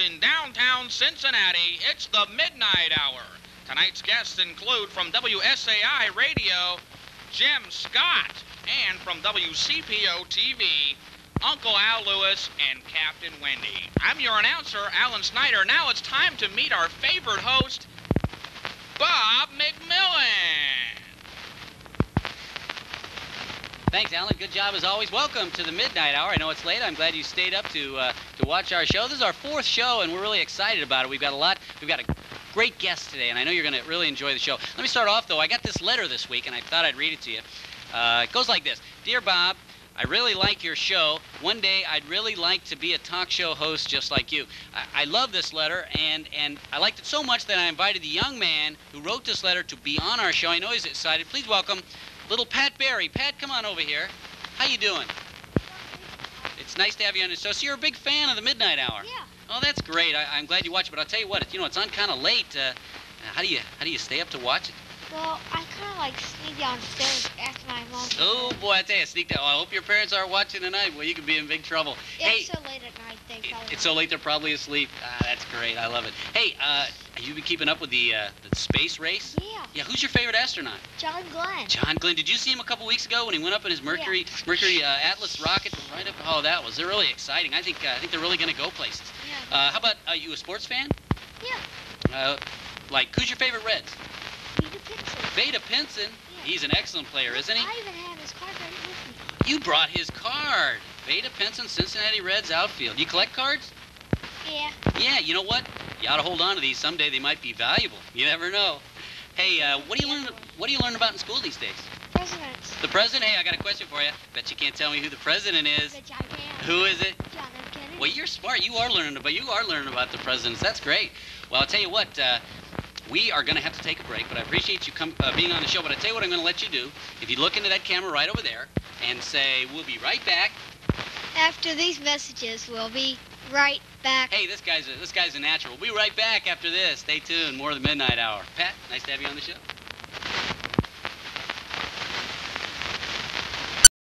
in downtown Cincinnati. It's the Midnight Hour. Tonight's guests include from WSAI Radio, Jim Scott, and from WCPO TV, Uncle Al Lewis and Captain Wendy. I'm your announcer, Alan Snyder. Now it's time to meet our favorite host, Bob McMillan. Thanks, Alan. Good job as always. Welcome to the Midnight Hour. I know it's late. I'm glad you stayed up to uh, to watch our show. This is our fourth show, and we're really excited about it. We've got a lot. We've got a great guest today, and I know you're going to really enjoy the show. Let me start off though. I got this letter this week, and I thought I'd read it to you. Uh, it goes like this: Dear Bob. I really like your show. One day I'd really like to be a talk show host just like you. I, I love this letter, and, and I liked it so much that I invited the young man who wrote this letter to be on our show. I know he's excited. Please welcome little Pat Berry. Pat, come on over here. How you doing? It's nice to have you on the show. So you're a big fan of the Midnight Hour. Yeah. Oh, that's great. I, I'm glad you watch it. But I'll tell you what, you know, it's on kind of late. Uh, how do you how do you stay up to watch it? Well, I kind of like sneak downstairs after boy, I tell you, sneak that. Oh, I hope your parents aren't watching tonight. Well, you could be in big trouble. It's hey, so late at night, they probably. it's so late they're probably asleep. Ah, that's great. I love it. Hey, uh, you been keeping up with the uh, the space race? Yeah, Yeah. Who's your favorite astronaut? John Glenn. John Glenn. Did you see him a couple weeks ago when he went up in his Mercury Mercury uh, Atlas rocket right up? Oh, that was they're really exciting. I think uh, I think they're really going to go places. Yeah. Uh, how about uh, you a sports fan? Yeah. Uh, like who's your favorite Reds? Vada Pinson. Vada Pinson. Yeah. He's an excellent player, isn't he? I even have his card right with me. You brought his card. Vada Pinson, Cincinnati Reds outfield. You collect cards? Yeah. Yeah, you know what? You ought to hold on to these. Someday they might be valuable. You never know. Hey, uh, what do you learn? What do you learn about in school these days? Presidents. The president. Hey, I got a question for you. Bet you can't tell me who the president is. The gigantic. Who is it? John F. Kennedy. Well, you're smart. You are learning about. You are learning about the presidents. That's great. Well, I'll tell you what. Uh, we are going to have to take a break, but I appreciate you come, uh, being on the show. But I tell you what, I'm going to let you do. If you look into that camera right over there and say, "We'll be right back," After these messages, we'll be right back. Hey, this guy's a, this guy's a natural. We'll be right back after this. Stay tuned. More of the Midnight Hour. Pat, nice to have you on the show.